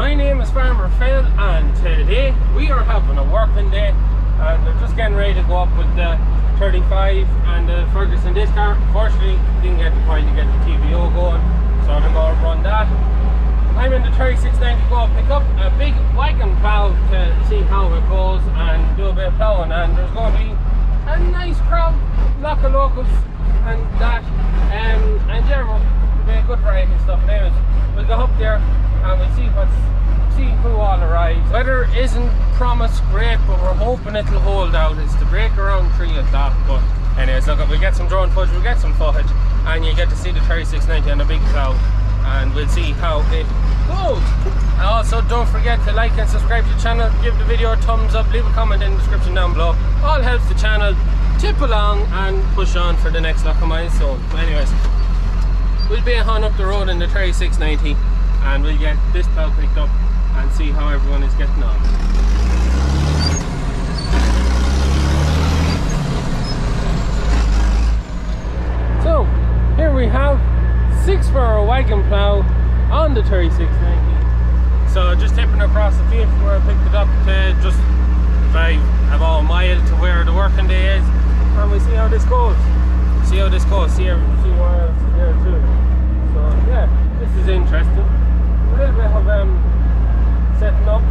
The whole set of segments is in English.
My name is Farmer Phil and today we are having a working day and they're just getting ready to go up with the 35 and the Ferguson disc car. Unfortunately, didn't get the point to get the TVO going, so I'm going to run that. I'm in the 3690 go pick up a big wagon plow to see how it goes and do a bit of plowing and there's going to be a nice crowd, lot of locals and that um, and yeah, we'll be a good variety of stuff. Anyways, we'll go up there and we'll see what's see who all arrives. Weather isn't promised great, but we're hoping it'll hold out. It's the break around three o'clock, but anyways, look, we get some drone footage, we get some footage, and you get to see the 3690 on a big cloud, and we'll see how it goes. Also, don't forget to like and subscribe to the channel, give the video a thumbs up, leave a comment in the description down below. All helps the channel tip along and push on for the next lock of milestone. Anyways, we'll be on up the road in the 3690 and we'll get this plow picked up and see how everyone is getting on. So, here we have six furrow wagon plow on the 3690. So just tipping across the field from where I picked it up to just drive about a mile to where the working day is and we see how this goes. See how this goes, see, see what else is there too. So yeah, this is interesting. Little bit of um, setting up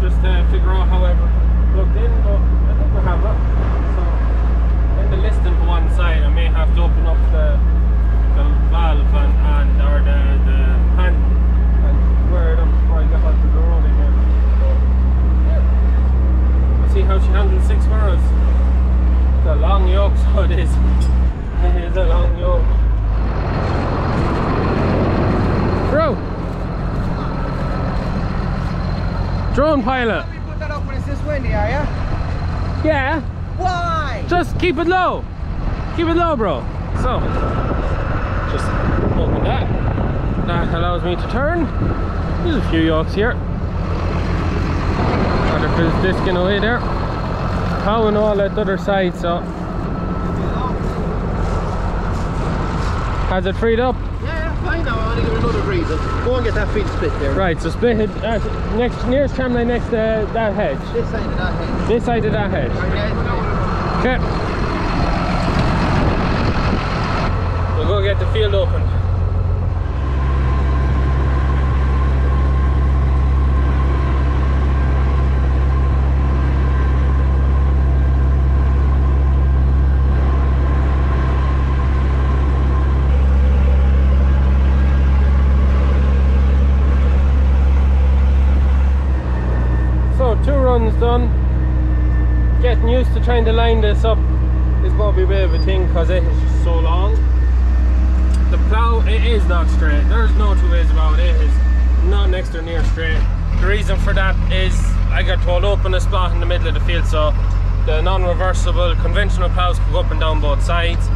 just to figure out how everything plugged in, but I think we have it. So in the listing to one side, I may have to open up the, the valve and, and or the, the hand and square it up before I get onto the road again. So yeah, we'll see how she handles six furrows. It's a long yoke, so it is. It is a long yoke. Bro! Drone pilot. We put that up when it's this windy, are ya? Yeah. Why? Just keep it low. Keep it low, bro. So, just open that. That allows me to turn. There's a few yokes here. Phil's disking away there. How and all at the other side, so. Has it freed up? Yeah, fine now. I want to give it another breather. Go and get that feed split there. Right, so split it uh, next nearest tramline next to that hedge. This side of that hedge. This side of that hedge. Okay. We'll go get the field open. So two runs done getting used to trying to line this up is going to be a bit of a thing because it is just so long. The plough, it is not straight. There's no two ways about it. It is not next or near straight. The reason for that is I got told open a spot in the middle of the field so the non-reversible conventional ploughs could go up and down both sides.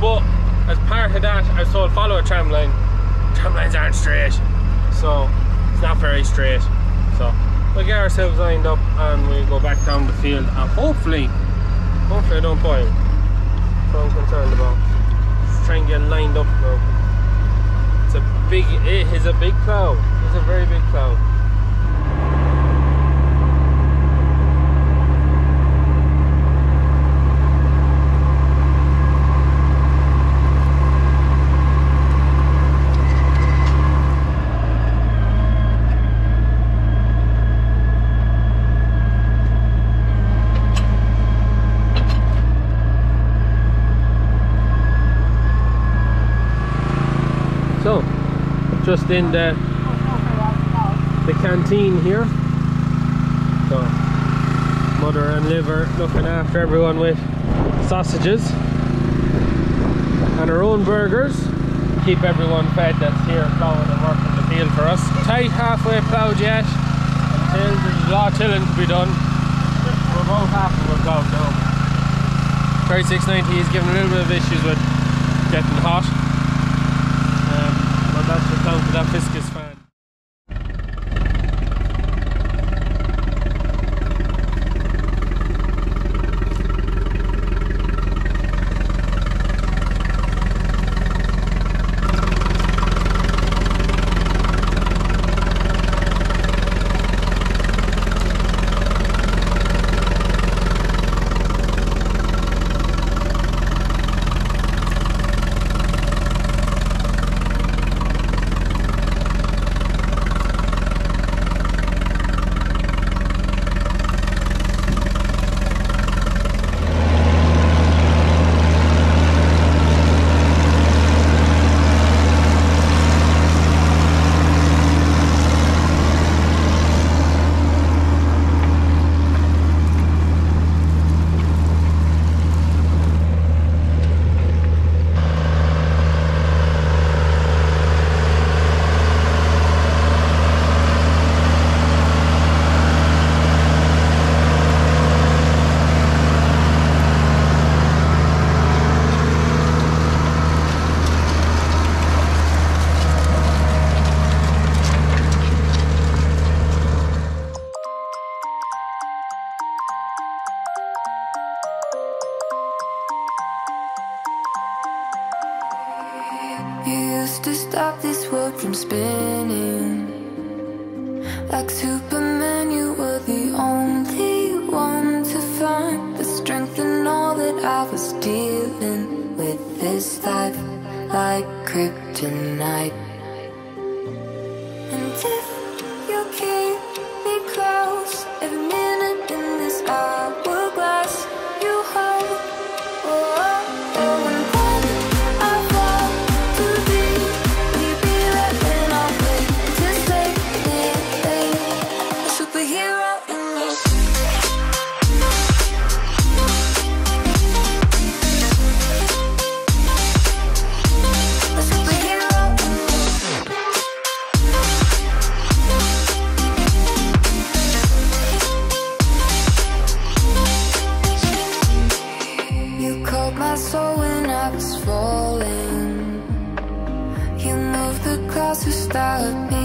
But as part of that, I was told follow a tram line. Tram lines aren't straight. So it's not very straight. So we'll get ourselves lined up and we go back down the field and hopefully, hopefully I don't point. That's what I'm concerned about. Just try and get lined up now. It's a big, it is a big cloud. It's a very big cloud. So, just in the the canteen here. So, mother and liver looking after everyone with sausages and our own burgers. Keep everyone fed that's here plowing and working the field for us. Tight halfway plowed yet until there's a lot of tilling to be done. We're about halfway plowed now. 3690 is giving a little bit of issues with getting hot. da, da festgesetzt. was dealing with this life like kryptonite. And if you keep me close. to stop me.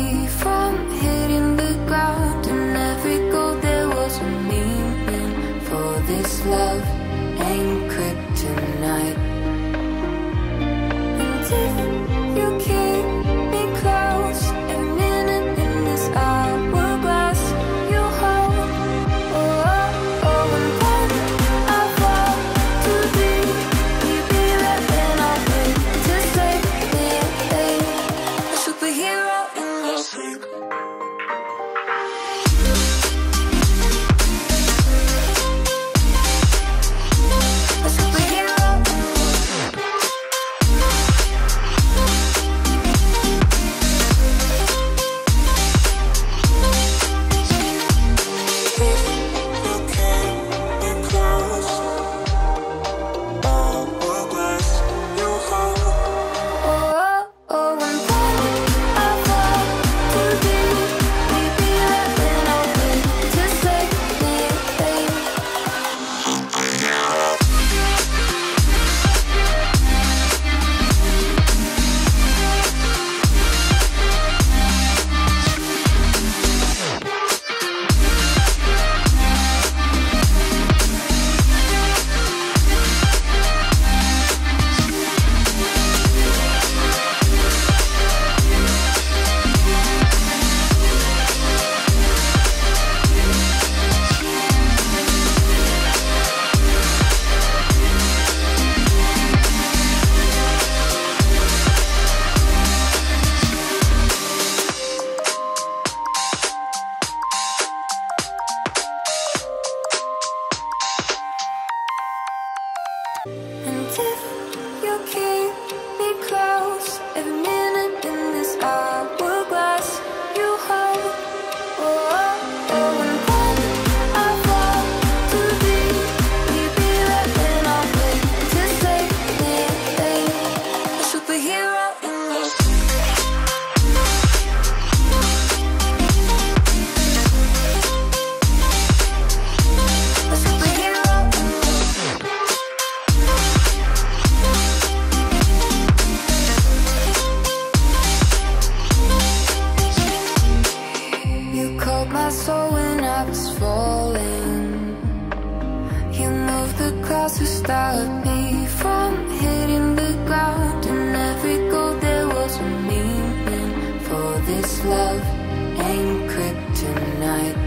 love ain't kryptonite.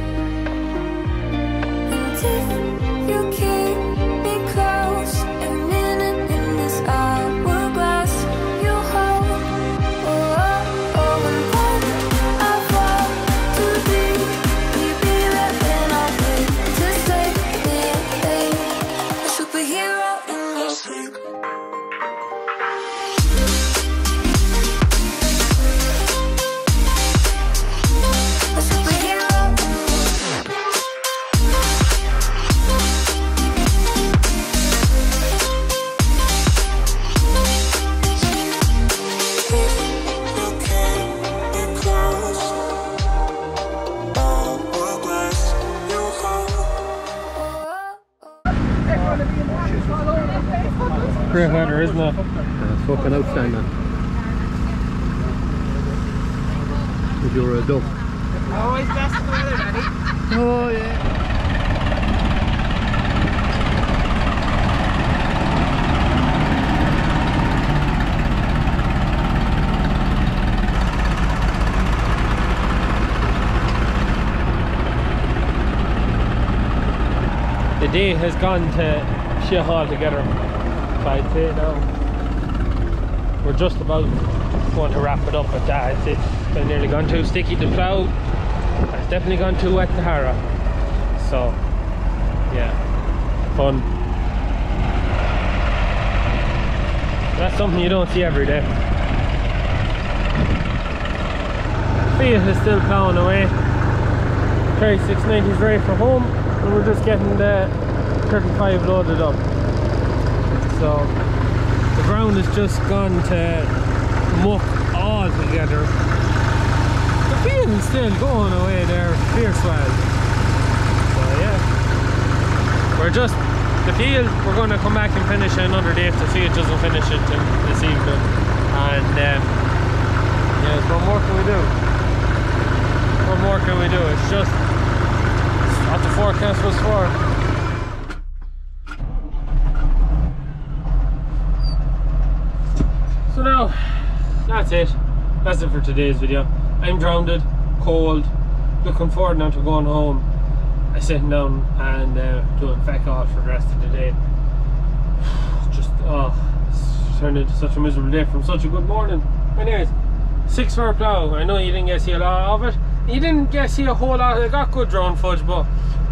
And if Great hunter, isn't it? That's fucking outstanding. If you're a dog. Always best in the weather, Daddy. Oh, yeah. The day has gone to shit altogether. So I'd say now we're just about going to wrap it up at that. It's, it's been nearly gone too sticky to plough. It's definitely gone too wet to harrow. So yeah, fun. That's something you don't see every day. Fiat is still plowing away. 3690 is ready for home and we're just getting the 35 loaded up. So the ground has just gone to muck all together. The Fiat is still going away there, fierce well. So yeah. We're just the field we're going to come back and finish it another day if the field doesn't finish it this evening. And um, yeah, what more can we do? What more can we do? It's just what the forecast was for. Now, that's it. That's it for today's video. I'm drowned, cold, looking forward now to going home. I sitting down and uh, doing feck off for the rest of the day. Just oh, turned into such a miserable day from such a good morning. Anyways, six furrow plough. I know you didn't get to see a lot of it. You didn't get see a whole lot. I got good drone footage, but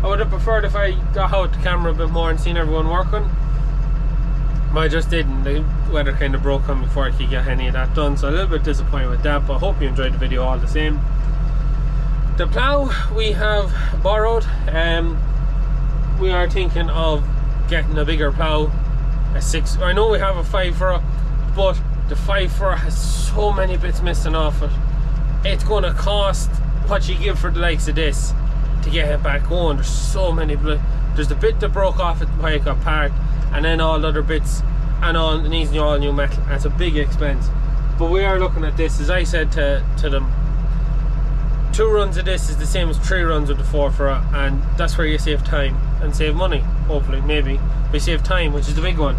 I would have preferred if I got out the camera a bit more and seen everyone working. I just didn't. The weather kind of broke on before I could get any of that done, so a little bit disappointed with that. But I hope you enjoyed the video all the same. The plough we have borrowed. Um, we are thinking of getting a bigger plough, a six. I know we have a five for, but the five for has so many bits missing off it. It's going to cost what you give for the likes of this to get it back going. There's so many. There's the bit that broke off at why it got parked, and then all the other bits, and all needs all new metal. That's a big expense. But we are looking at this, as I said to to them. Two runs of this is the same as three runs of the four for and that's where you save time and save money. Hopefully, maybe we save time, which is the big one.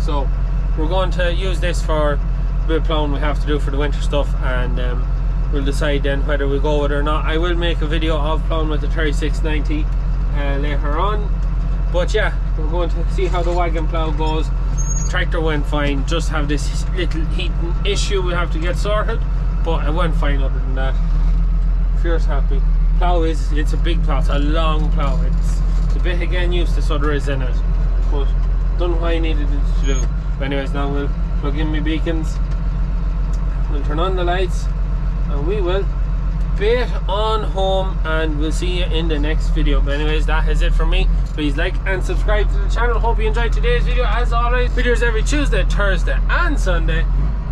So we're going to use this for a bit of plowing we have to do for the winter stuff, and um, we'll decide then whether we go with it or not. I will make a video of plowing with the 3690 uh, later on, but yeah, we're going to see how the wagon plow goes. Tractor went fine, just have this little heating issue we have to get sorted, but it went fine other than that. Fierce happy. Plow is, it's a big plow, it's a long plow. It's, it's a bit again used to so there is in it, but know why I needed it to do. But anyways, now we'll plug in my beacons, we'll turn on the lights, and we will bait on home and we'll see you in the next video. But anyways that is it for me. Please like and subscribe to the channel. Hope you enjoyed today's video. As always videos every tuesday thursday and sunday.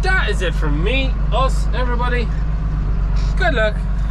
That is it from me. Us everybody. Good luck